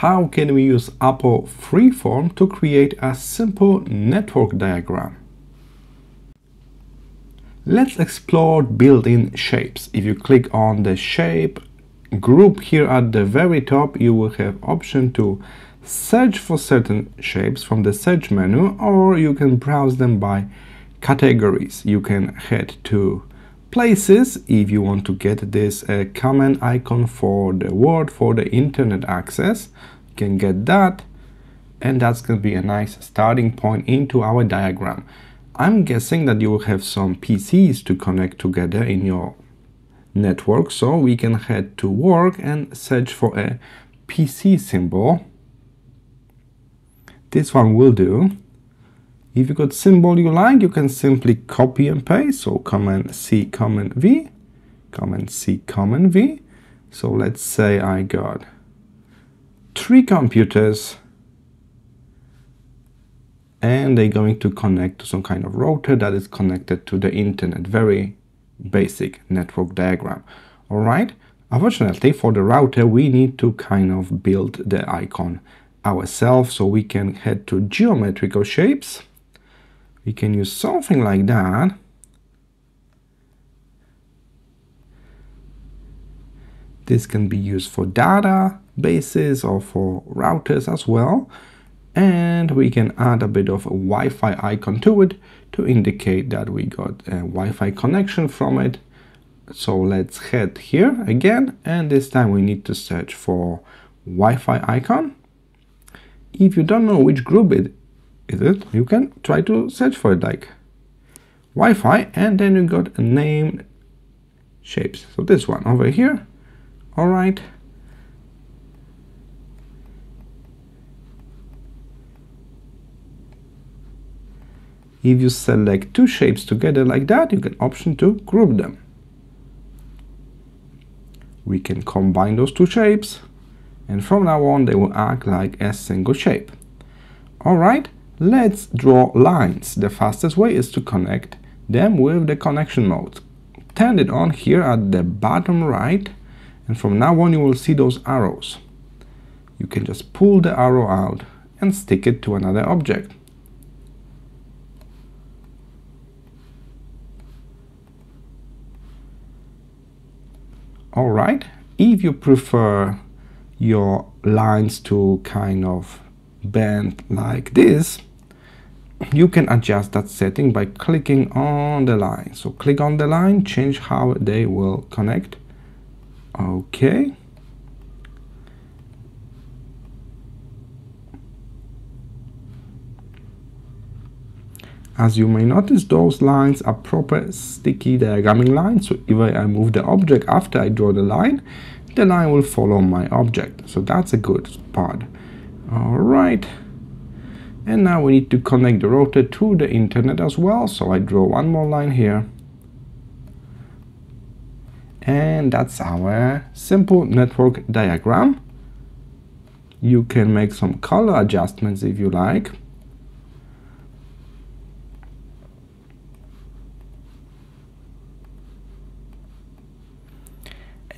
how can we use Apple Freeform to create a simple network diagram. Let's explore built-in shapes. If you click on the shape group here at the very top, you will have option to search for certain shapes from the search menu or you can browse them by categories. You can head to places if you want to get this uh, command icon for the word for the internet access. You can get that and that's going to be a nice starting point into our diagram. I'm guessing that you will have some pcs to connect together in your network so we can head to work and search for a pc symbol. This one will do if you got symbol you like, you can simply copy and paste. So Command C, Command V, Command C, Command V. So let's say I got three computers and they're going to connect to some kind of router that is connected to the internet. Very basic network diagram. All right. Unfortunately, for the router, we need to kind of build the icon ourselves. So we can head to geometrical shapes we can use something like that. This can be used for databases or for routers as well. And we can add a bit of a Wi-Fi icon to it to indicate that we got a Wi-Fi connection from it. So let's head here again. And this time we need to search for Wi-Fi icon. If you don't know which group it is it? You can try to search for it like Wi-Fi and then you got a name shapes. So this one over here. All right. If you select two shapes together like that you can option to group them. We can combine those two shapes and from now on they will act like a single shape. All right Let's draw lines. The fastest way is to connect them with the connection mode. Turn it on here at the bottom right and from now on you will see those arrows. You can just pull the arrow out and stick it to another object. Alright, if you prefer your lines to kind of bend like this, you can adjust that setting by clicking on the line. So click on the line, change how they will connect. Okay. As you may notice, those lines are proper sticky diagramming lines. So if I move the object after I draw the line, the line will follow my object. So that's a good part. All right and now we need to connect the router to the internet as well. So I draw one more line here. And that's our simple network diagram. You can make some color adjustments if you like.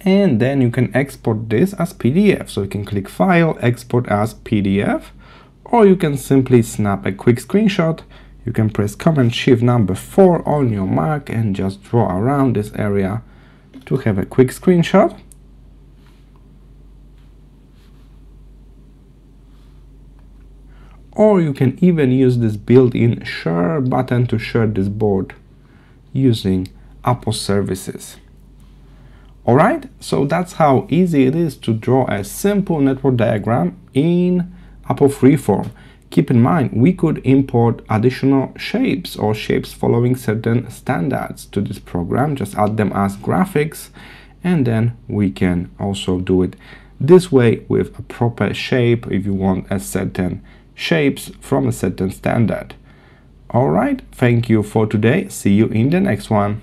And then you can export this as PDF so you can click file export as PDF or you can simply snap a quick screenshot. You can press Command Shift number 4 on your Mac and just draw around this area to have a quick screenshot. Or you can even use this built-in share button to share this board using Apple services. Alright, so that's how easy it is to draw a simple network diagram in Apple Freeform. Keep in mind, we could import additional shapes or shapes following certain standards to this program, just add them as graphics, and then we can also do it this way with a proper shape if you want a certain shapes from a certain standard. Alright, thank you for today. See you in the next one.